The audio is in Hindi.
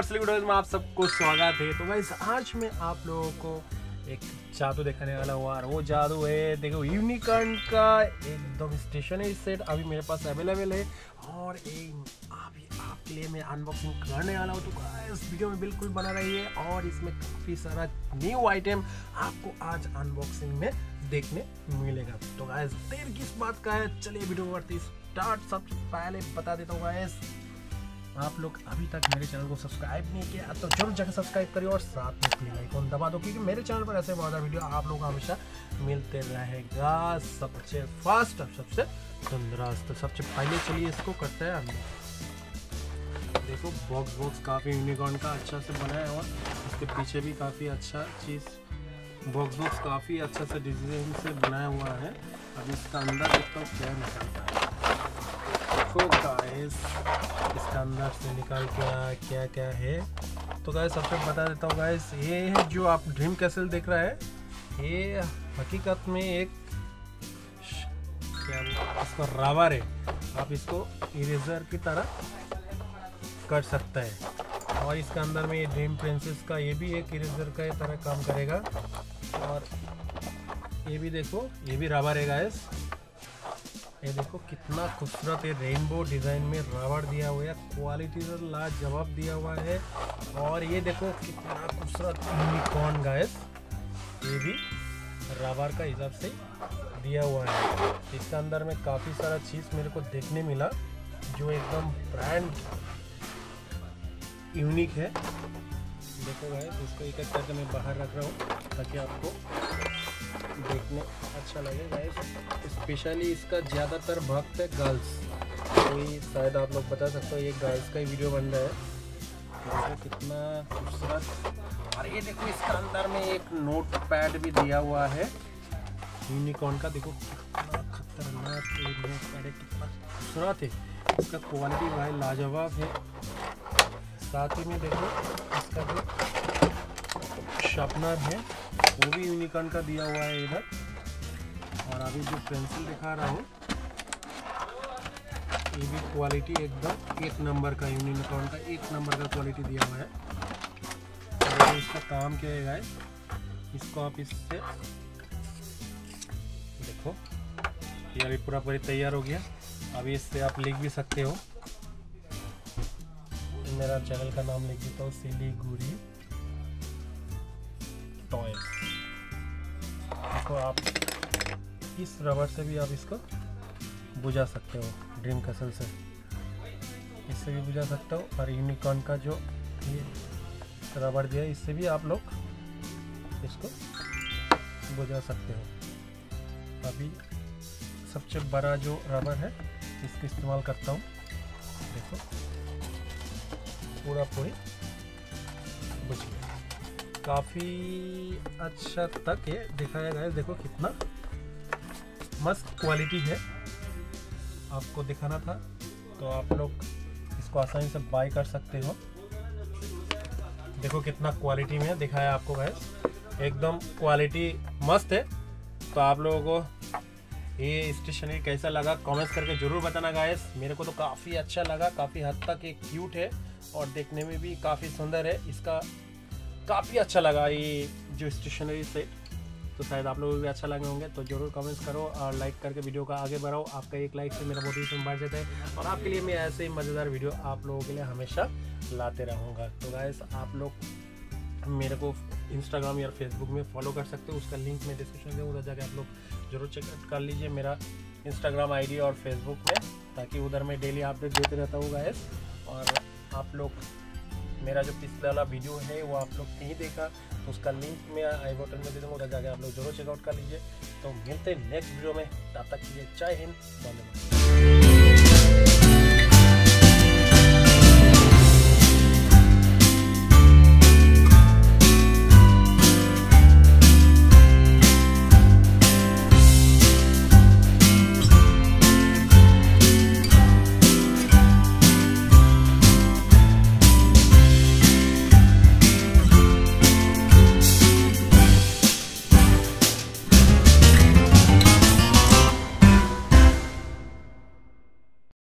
और वीडियोज़ में आप सबको स्वागत है। तो भाई आज मैं आप लोगों को एक जादू दिखाने वाला हुआ और वो जादू है, देखो यूनिकॉर्न का एकदम स्टेशनरी सेट अभी मेरे पास अवेलेबल है और एक अभी आपके लिए मैं अनबॉक्सिंग करने वाला हूँ। तो इस वीडियो में बिल्कुल बना रही है और इसमें काफ़ी सारा न्यू आइटम आपको आज अनबॉक्सिंग में देखने मिलेगा। तो गाइस देर किस बात का है? चलिए वीडियो करते स्टार्ट सबसे पहले बता देता हूँ गाइस आप लोग अभी तक मेरे चैनल को सब्सक्राइब नहीं किया तो ज़रूर जाकर सब्सक्राइब करिए और साथ में बेल आइकन दबा दो, क्योंकि मेरे चैनल पर ऐसे मज़ेदार वीडियो आप लोगों हमेशा मिलते रहेगा। सबसे फास्ट और सबसे तंदुरुस्त तो सबसे पहले चलिए इसको करते हैं हम देखो बॉक्स बॉक्स काफ़ी यूनिकॉर्न का अच्छा से बना है और इसके पीछे भी काफ़ी अच्छा चीज़ बॉक्स बॉक्स काफ़ी अच्छा से डिज़ाइन से बनाया हुआ है। अब इसका अंदर देखता हूँ क्या निकलता देखो गाइस इसका अंदर से निकाल के, क्या क्या है? तो गाइस सबसे बता देता हूँ गाइस ये है जो आप ड्रीम कैसल देख रहा है, ये हकीकत में एक क्या, इसको रबर है। आप इसको इरेजर की तरह कर सकता है। और इसके अंदर में ये ड्रीम प्रिंसेस का ये भी एक इरेजर का तरह काम करेगा। और ये भी देखो, ये भी रबर है गाइस ये देखो कितना खूबसूरत है रेनबो डिज़ाइन में रावण दिया हुआ है क्वालिटी तो लाजवाब दिया हुआ है। और ये देखो कितना खूबसूरत यूनिकॉर्न गायस ये भी रावर का हिसाब से दिया हुआ है। इसके अंदर में काफ़ी सारा चीज़ मेरे को देखने मिला, जो एकदम ब्रांड यूनिक है। देखो गाइस इसको एक करके मैं बाहर रख रहा हूँ, ताकि आपको देखने अच्छा लगे गाइस स्पेशली इसका ज़्यादातर भक्त है गर्ल्स ये शायद आप लोग बता सकते हो, ये गर्ल्स का ही वीडियो बन रहा है. देखो कितना खूबसूरत. और ये देखो इसका अंदर में एक नोट पैड भी दिया हुआ है. यूनिकॉर्न का देखो कितना खतरनाक नोट पैड है, कितना खूबसूरत है. इसका क्वालिटी भाई लाजवाब है. साथ ही में देखो इसका जो शार्पनर है। वो भी यूनिकॉर्न का दिया हुआ है इधर। और अभी जो पेंसिल दिखा रहा हूँ, ये भी क्वालिटी एकदम एक नंबर का यूनिकॉर्न का एक नंबर का क्वालिटी दिया हुआ है। और इसका काम क्या है गाइस इसको आप इससे, देखो, ये अभी पूरा पूरी तैयार हो गया। अभी इससे आप लिख भी सकते हो। मेरा चैनल का नाम लिख देता हूँ, सिलीगुड़ी। टॉयज इसको आप इस रबर से भी आप इसको बुझा सकते हो, ड्रीम कसल से। इससे भी बुझा सकते हो और यूनिकॉर्न का जो ये रबर दिया है, इससे भी आप लोग इसको बुझा सकते हो। अभी सबसे बड़ा जो रबर है, इसका इस्तेमाल करता हूँ। देखो, पूरा पूरी काफ़ी अच्छा तक है दिखाया गया देखो कितना मस्त क्वालिटी है। आपको दिखाना था तो आप लोग इसको आसानी से बाय कर सकते हो। देखो कितना क्वालिटी में दिखाया आपको गैस एकदम क्वालिटी मस्त है। तो आप लोगों को ये स्टेशनरी कैसा लगा कमेंट्स करके ज़रूर बताना गायस मेरे को तो काफ़ी अच्छा लगा, काफ़ी हद तक ये क्यूट है और देखने में भी काफ़ी सुंदर है। इसका काफ़ी अच्छा लगा ये जो स्टेशनरी से तो शायद आप लोगों को भी अच्छा लगे होंगे तो ज़रूर कमेंट्स करो और लाइक करके वीडियो का आगे बढ़ाओ। आपका एक लाइक से मेरा मोटिवेशन बढ़ जाता है और आपके लिए मैं ऐसे ही मज़ेदार वीडियो आप लोगों के लिए हमेशा लाते रहूँगा। तो गाइस आप लोग मेरे को इंस्टाग्राम या फेसबुक में फॉलो कर सकते हो। उसका लिंक मैं डिस्क्रिप्शन में उधर जाके आप लोग ज़रूर चेकआउट कर लीजिए मेरा इंस्टाग्राम आईडी और फेसबुक में, ताकि उधर मैं डेली अपडेट देते रहता हूँ गाइस और आप लोग मेरा जो पिछले वाला वीडियो है, वो आप लोग नहीं देखा तो उसका लिंक मैं आई बटन में दे दूँगा जाके आप लोग ज़रूर चेकआउट कर लीजिए। तो मिलते हैं नेक्स्ट वीडियो में, तब तक के लिए जय हिंद